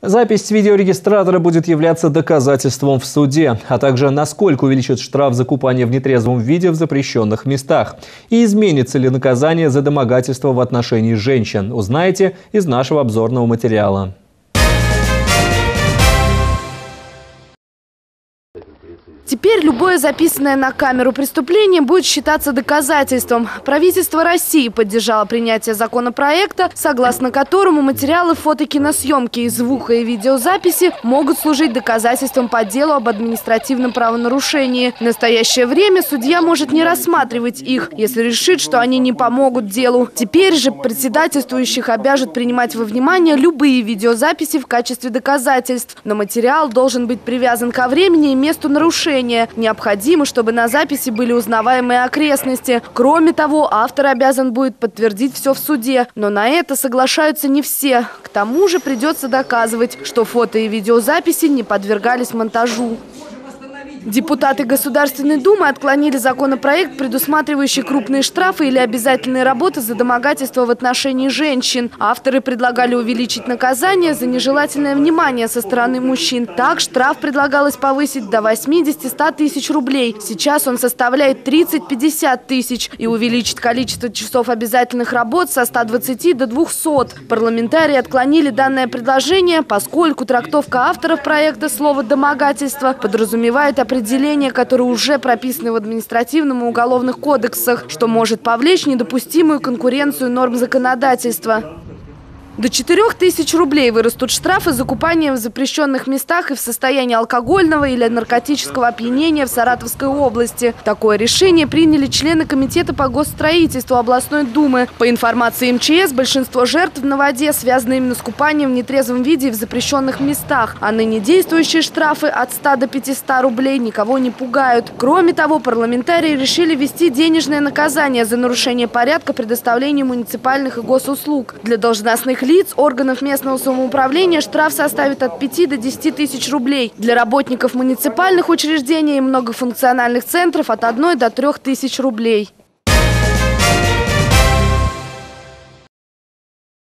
Запись видеорегистратора будет являться доказательством в суде, а также насколько увеличит штраф за купание в нетрезвом виде в запрещенных местах. И изменится ли наказание за домогательство в отношении женщин, узнаете из нашего обзорного материала. Теперь любое записанное на камеру преступление будет считаться доказательством. Правительство России поддержало принятие законопроекта, согласно которому материалы фото-киносъемки и звука и видеозаписи могут служить доказательством по делу об административном правонарушении. В настоящее время судья может не рассматривать их, если решит, что они не помогут делу. Теперь же председательствующих обяжет принимать во внимание любые видеозаписи в качестве доказательств. Но материал должен быть привязан ко времени и месту нарушения нарушения. Необходимо, чтобы на записи были узнаваемые окрестности. Кроме того, автор обязан будет подтвердить все в суде. Но на это соглашаются не все. К тому же придется доказывать, что фото и видеозаписи не подвергались монтажу. Депутаты Государственной Думы отклонили законопроект, предусматривающий крупные штрафы или обязательные работы за домогательство в отношении женщин. Авторы предлагали увеличить наказание за нежелательное внимание со стороны мужчин. Так, штраф предлагалось повысить до 80-100 тысяч рублей. Сейчас он составляет 30-50 тысяч и увеличить количество часов обязательных работ со 120 до 200. Парламентарии отклонили данное предложение, поскольку трактовка авторов проекта слова «домогательство» подразумевает определение определения, которые уже прописаны в административном и уголовных кодексах, что может повлечь недопустимую конкуренцию норм законодательства. До 4 тысяч рублей вырастут штрафы за купание в запрещенных местах и в состоянии алкогольного или наркотического опьянения в Саратовской области. Такое решение приняли члены Комитета по госстроительству областной думы. По информации МЧС, большинство жертв на воде связаны именно с купанием в нетрезвом виде и в запрещенных местах. А ныне действующие штрафы от 100 до 500 рублей никого не пугают. Кроме того, парламентарии решили ввести денежное наказание за нарушение порядка предоставления муниципальных и госуслуг. Для должностных лиц органов местного самоуправления штраф составит от 5 до 10 тысяч рублей. Для работников муниципальных учреждений и многофункциональных центров от 1 до 3 тысяч рублей.